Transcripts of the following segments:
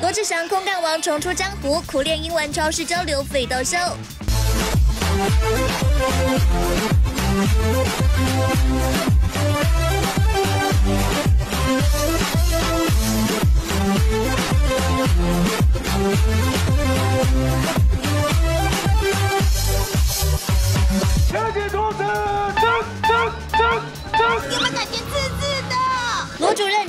罗志祥空干王重出江湖，苦练英文超市交流费到秀。全体冲刺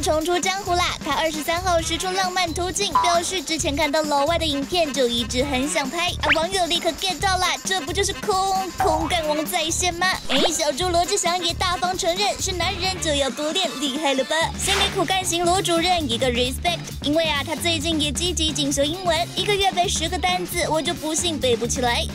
重出江湖啦！他二十三号使出浪漫途径，表示之前看到老外的影片就一直很想拍，啊，网友立刻 get 到啦，这不就是空空干王在线吗？哎，小猪罗志祥也大方承认，是男人就要多练，厉害了吧？先给苦干型罗主任一个 respect，因为啊，他最近也积极进修英文，一个月背十个单字，我就不信背不起来。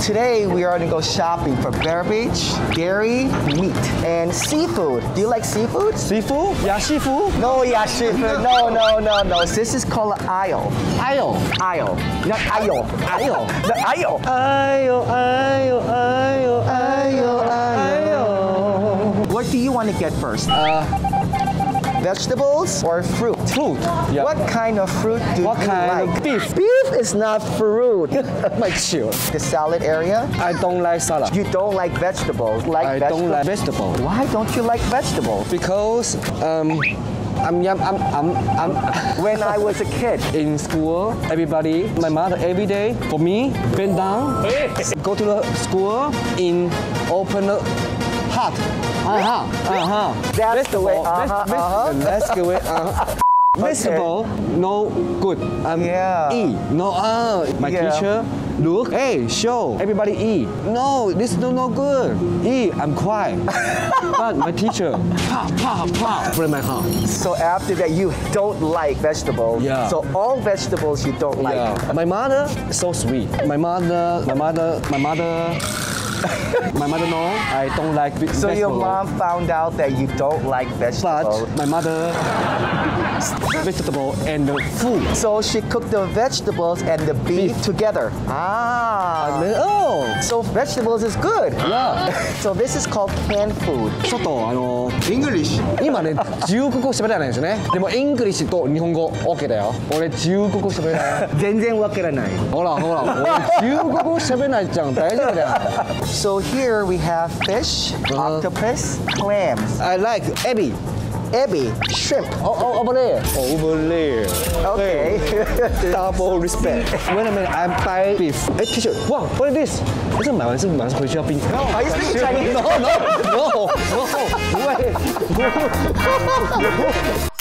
Today we are gonna go shopping for Bear Beach, dairy, meat, and seafood. Do you like seafood? Seafood? Seafood. No, seafood. No, no, no, no. This is called an aisle. Aisle. Aisle. Not aisle. Aisle. The aisle. Aisle, aisle, aisle, Aisle, aisle. What do you want to get first? Uh, Vegetables or fruit? fruit. Yeah. What kind of fruit do What you kind like? of beef? Beef is not fruit. My chill. the salad area? I don't like salad. You don't like vegetables. Like I don't like vegetables. Why don't you like vegetables? because um, I'm yum, I'm, I'm, I'm When I was a kid, in school. Everybody, my mother every day for me bend down, go to the school in open the. Uh huh. Uh huh. That's the way, uh-huh, uh-huh. That's the way. Uh-huh. Vegetable, no good. Um, Yeah. Eat. No, uh, my Yeah. teacher, look, hey, show, everybody eat. No, this is no, no good. Eat, I'm quiet. but my teacher, pa, pa, pa, break my heart. so after that you don't like vegetables. Yeah. So all vegetables you don't like. Yeah. My mother so sweet. My mother, my mother, my mother, my mother know I don't like vegetables. So your mom found out that you don't like vegetables. But my mother vegetable and the food. So she cooked the vegetables and the beef, Beef. together. Ah. Oh, So vegetables is good. yeah. So this is called canned food. ちょっとあの English. 今ね15個喋らないんですよね。でもイングリッシュと日本語 OK だよ。俺15個喋れない。全然わからない。ほらほら俺15個喋れないじゃん大丈夫だよ。So here we have fish, Uh-huh. octopus, clams, I like ebi. ebi, shrimp. Oh, oh, over there. Over there. Okay. Double respect. Wait a minute, I'm buy beef. Hey, teacher, wow, what is this? 这是买完是马上回去要冰。 Are you speaking Chinese? No, no, no, no, no. Wait.